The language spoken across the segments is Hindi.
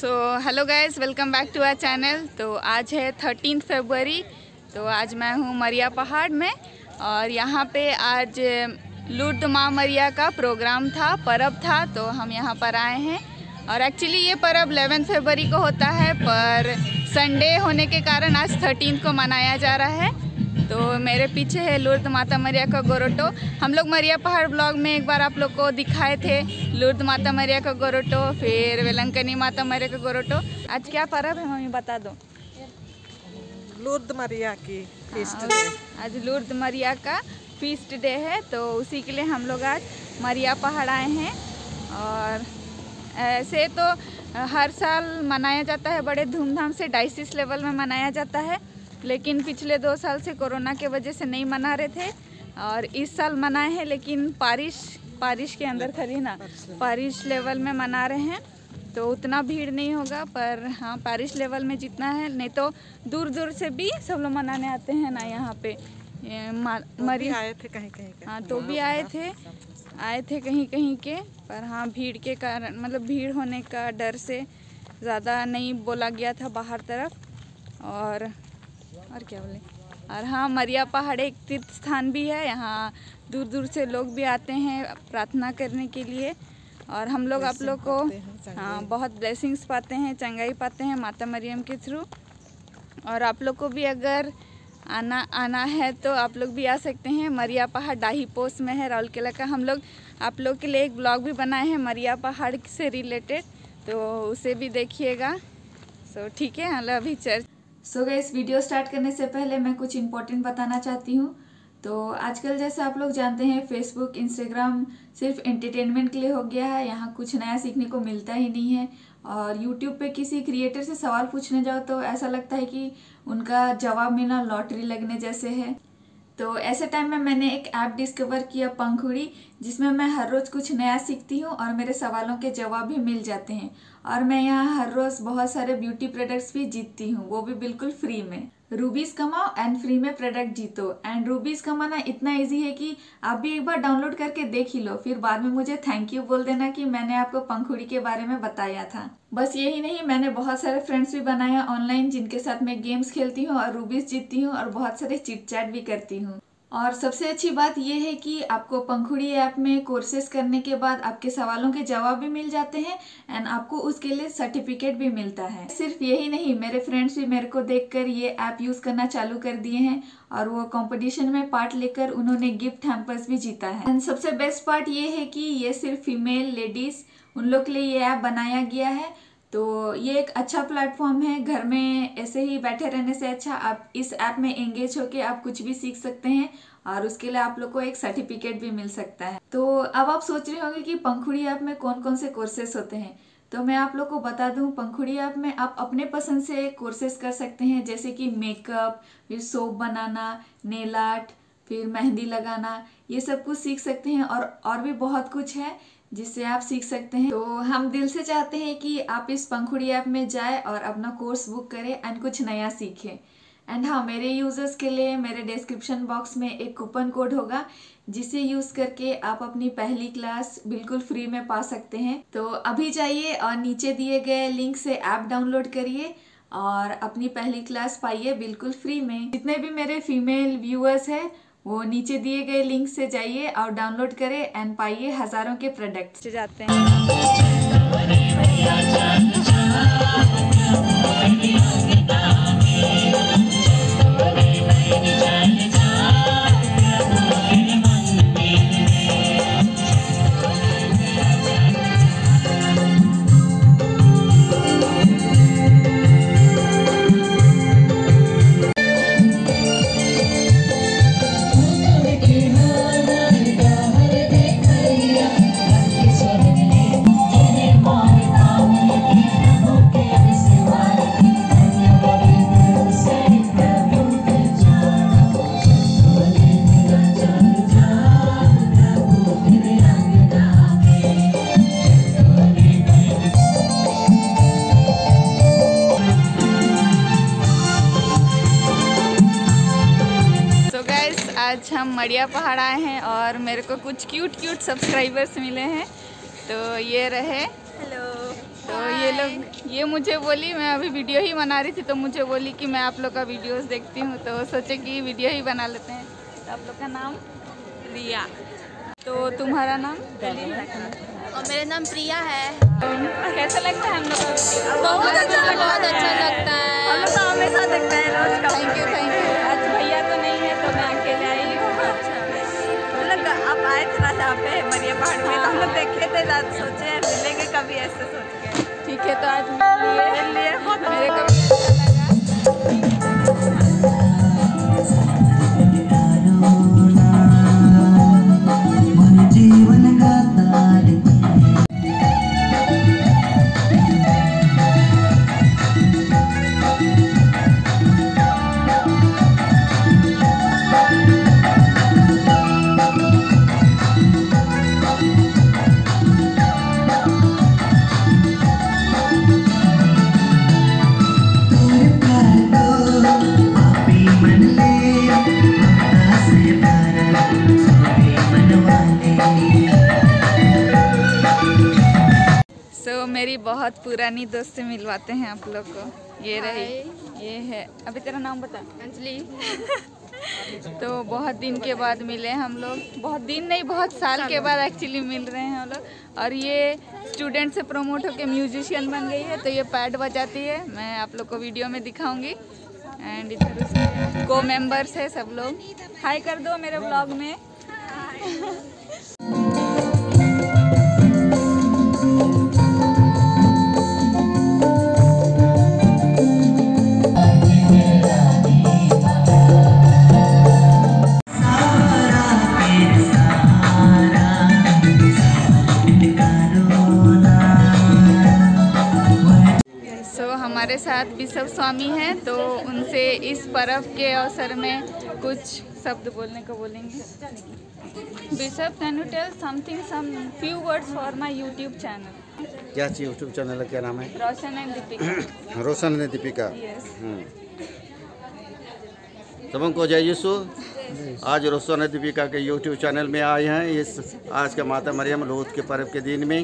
So hello guys welcome back to our channel तो आज है थर्टीन फरवरी तो आज मैं हूँ मरिया पहाड़ में और यहाँ पे आज लुट माँ मरिया का प्रोग्राम था, परब था तो हम यहाँ पर आए हैं। और एक्चुअली ये परब 11 फरवरी को होता है, पर संडे होने के कारण आज थर्टीन को मनाया जा रहा है। तो मेरे पीछे है लुर्द माता मरिया का गोरोटो। हम लोग मरिया पहाड़ ब्लॉग में एक बार आप लोग को दिखाए थे लुर्द माता मरिया का गोरोटो फिर वेलंकनी माता मरिया का गोरोटो। आज क्या पर्व है मम्मी बता दो। लुर्द मरिया की फीस्ट हाँ, डे आज लुर्द मरिया का फीस्ट डे है तो उसी के लिए हम लोग आज मरिया पहाड़ आए हैं। और ऐसे तो हर साल मनाया जाता है बड़े धूमधाम से डाइसिस लेवल में मनाया जाता है। लेकिन पिछले दो साल से कोरोना के वजह से नहीं मना रहे थे और इस साल मनाए हैं लेकिन बारिश बारिश के अंदर खड़ी ना बारिश लेवल में मना रहे हैं तो उतना भीड़ नहीं होगा पर हाँ बारिश लेवल में जितना है नहीं तो दूर दूर से भी सब लोग मनाने आते हैं ना यहाँ पे। ये मा- मरी आए थे कहीं कहीं हाँ तो भी आए थे आए थे कहीं कहीं के पर हाँ भीड़ के कारण मतलब भीड़ होने का डर से ज़्यादा नहीं बोला गया था बाहर तरफ़ और और क्या बोले? और हाँ मरिया पहाड़ एक तीर्थ स्थान भी है। यहाँ दूर दूर से लोग भी आते हैं प्रार्थना करने के लिए। और हम लोग आप लोग को हैं, बहुत ब्लेसिंग्स पाते हैं चंगाई पाते हैं माता मरियम के थ्रू। और आप लोग को भी अगर आना आना है तो आप लोग भी आ सकते हैं। मरिया पहाड़ डाही पोस्ट में है राउरकेला का। हम लोग आप लोग के लिए एक ब्लॉग भी बनाए हैं मरिया पहाड़ से रिलेटेड तो उसे भी देखिएगा। सो ठीक है अभी चर्च सो गए इस वीडियो स्टार्ट करने से पहले मैं कुछ इम्पोर्टेंट बताना चाहती हूँ। तो आजकल जैसे आप लोग जानते हैं फेसबुक इंस्टाग्राम सिर्फ़ एंटरटेनमेंट के लिए हो गया है। यहाँ कुछ नया सीखने को मिलता ही नहीं है। और यूट्यूब पे किसी क्रिएटर से सवाल पूछने जाओ तो ऐसा लगता है कि उनका जवाब मिलना लॉटरी लगने जैसे है। तो ऐसे टाइम में मैंने एक ऐप डिस्कवर किया पंखुड़ी, जिसमें मैं हर रोज़ कुछ नया सीखती हूँ और मेरे सवालों के जवाब भी मिल जाते हैं। और मैं यहाँ हर रोज़ बहुत सारे ब्यूटी प्रोडक्ट्स भी जीतती हूँ, वो भी बिल्कुल फ्री में। रूबीज कमाओ एंड फ्री में प्रोडक्ट जीतो. एंड रूबीज कमाना इतना इजी है कि आप भी एक बार डाउनलोड करके देख ही लो. फिर बाद में मुझे थैंक यू बोल देना कि मैंने आपको पंखुड़ी के बारे में बताया था. बस यही नहीं, मैंने बहुत सारे फ्रेंड्स भी बनाया ऑनलाइन जिनके साथ मैं गेम्स खेलती हूँ और रूबीज जीतती हूँ और बहुत सारे चिट चैट भी करती हूँ. और सबसे अच्छी बात यह है कि आपको पंखुड़ी ऐप में कोर्सेज करने के बाद आपके सवालों के जवाब भी मिल जाते हैं एंड आपको उसके लिए सर्टिफिकेट भी मिलता है। सिर्फ़ यही नहीं, मेरे फ्रेंड्स भी मेरे को देखकर ये ऐप यूज़ करना चालू कर दिए हैं और वो कंपटीशन में पार्ट लेकर उन्होंने गिफ्ट हैम्पर्स भी जीता है। एंड सबसे बेस्ट पार्ट ये है कि ये सिर्फ़ फीमेल लेडीज़ उन लोग के लिए ये ऐप बनाया गया है तो ये एक अच्छा प्लेटफॉर्म है, घर में ऐसे ही बैठे रहने से अच्छा। आप इस ऐप में एंगेज होके आप कुछ भी सीख सकते हैं और उसके लिए आप लोग को एक सर्टिफिकेट भी मिल सकता है। तो अब आप सोच रहे होंगे कि पंखुड़ी ऐप में कौन कौन से कोर्सेस होते हैं? तो मैं आप लोग को बता दूँ, पंखुड़ी ऐप में आप अपने पसंद से कोर्सेज कर सकते हैं, जैसे कि मेकअप फिर सोप बनाना नेल आर्ट फिर मेहंदी लगाना, ये सब कुछ सीख सकते हैं और और भी बहुत कुछ है जिससे आप सीख सकते हैं। तो हम दिल से चाहते हैं कि आप इस पंखुड़ी ऐप में जाए और अपना कोर्स बुक करें एंड कुछ नया सीखें। एंड हाँ मेरे यूज़र्स के लिए मेरे डिस्क्रिप्शन बॉक्स में एक कूपन कोड होगा, जिसे यूज़ करके आप अपनी पहली क्लास बिल्कुल फ्री में पा सकते हैं। तो अभी जाइए और नीचे दिए गए लिंक से ऐप डाउनलोड करिए और अपनी पहली क्लास पाइए बिल्कुल फ्री में। जितने भी मेरे फीमेल व्यूअर्स हैं वो नीचे दिए गए लिंक से जाइए और डाउनलोड करें एंड पाइए हज़ारों के प्रोडक्ट्स जाते हैं। मड़िया पहाड़ आए हैं और मेरे को कुछ क्यूट क्यूट सब्सक्राइबर्स मिले हैं। तो ये रहे। हेलो तो ये लोग ये मुझे बोली मैं अभी वीडियो ही बना रही थी तो मुझे बोली कि मैं आप लोग का वीडियोस देखती हूँ तो सोचे कि वीडियो ही बना लेते हैं। तो आप लोग का नाम? रिया। तो तुम्हारा नाम? और मेरा नाम प्रिया है। कैसा लगता है हम लोग का रात सोचे मिलेंगे कभी ऐसे सोच के। ठीक है तो आज मिल लिए मिल लिए मेरे को मेरी बहुत पुरानी दोस्त से मिलवाते हैं आप लोग को। ये रही ये है। अभी तेरा नाम बता। अंजलि। तो बहुत दिन के बाद मिले हम लोग। बहुत दिन नहीं बहुत साल के बाद एक्चुअली मिल रहे हैं हम लोग। और ये स्टूडेंट से प्रमोट होकर म्यूजिशियन बन गई है तो ये पैड बजाती है। मैं आप लोग को वीडियो में दिखाऊँगी। एंड इधर उसके को मेंबर्स है सब लोग। हाय कर दो मेरे ब्लॉग में। साथ बिशप स्वामी हैं तो उनसे इस पर्व के अवसर में कुछ शब्द बोलने को बोलेंगे। Bishop can you tell something some few words for my YouTube channel क्या चाहिए यूट्यूब चैनल का क्या नाम है? रोशन एंड दीपिका। रोशन ने दीपिका। यस हम्म। सबको जय यीशु। आज रोशन दीपिका के यूट्यूब चैनल में आए हैं। इस आज का माता मरियम लोध के पर्व के दिन में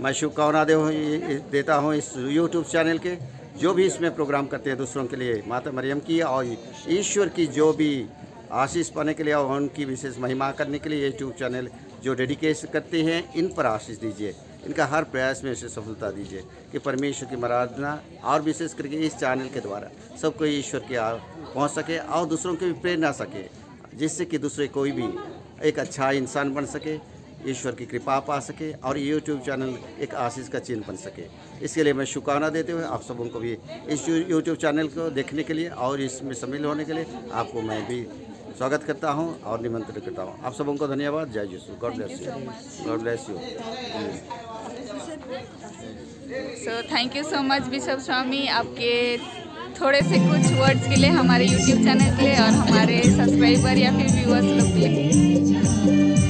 मैं शुभकामना दे देता हूँ इस यूट्यूब चैनल के। जो भी इसमें प्रोग्राम करते हैं दूसरों के लिए, माता मरियम की और ईश्वर की जो भी आशीष पाने के लिए और उनकी विशेष महिमा करने के लिए यूट्यूब चैनल जो डेडिकेशन करते हैं, इन पर आशीष दीजिए। इनका हर प्रयास में उसे सफलता दीजिए कि परमेश्वर की आराधना और विशेष करके इस चैनल के द्वारा सबको ईश्वर के पहुँच सके और दूसरों की भी प्रेरणा सके, जिससे कि दूसरे कोई भी एक अच्छा इंसान बन सके। ईश्वर की कृपा पा सके और यूट्यूब चैनल एक आशीष का चिन्ह बन सके। इसके लिए मैं शुभकामना देते हुए आप सबों को भी इस यूट्यूब चैनल को देखने के लिए और इसमें शामिल होने के लिए आपको मैं भी स्वागत करता हूँ और निमंत्रित करता हूँ। आप सबों को धन्यवाद। जय Yeshu God bless you God bless you so thank you so much bishop Swami आपके थोड़े से कुछ वर्ड्स के लिए हमारे यूट्यूब चैनल के लिए और हमारे सब्सक्राइबर या फिर व्यूअर्स लोग के लिए।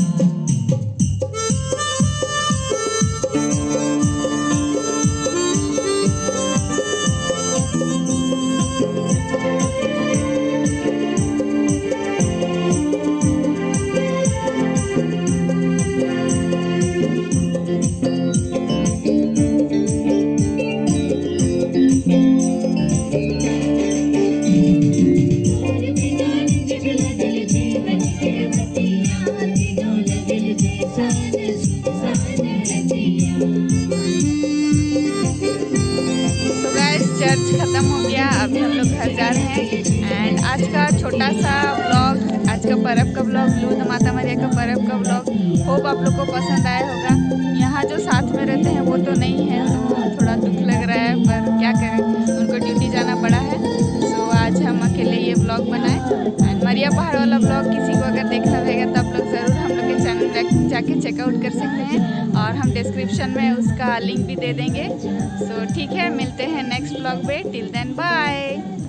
चर्च खत्म हो गया। अभी हम लोग घर जा रहे हैं। एंड आज का छोटा सा ब्लॉग आज का पर्व का व्लॉग लूद माता मरिया का पर्व का ब्लॉग होप आप लोग को पसंद आया होगा। यहाँ जो साथ में रहते हैं, वो तो नहीं है तो थोड़ा दुख लग रहा है, पर क्या करें? उनको ड्यूटी जाना पड़ा है। तो आज हम अकेले ये ब्लॉग बनाए। एंड मरिया पहाड़ वाला ब्लॉग किसी को अगर देखना रहेगा तो जाके चेकआउट कर सकते हैं और हम डिस्क्रिप्शन में उसका लिंक भी दे देंगे। सो so, ठीक है मिलते हैं नेक्स्ट ब्लॉग पे. Till then bye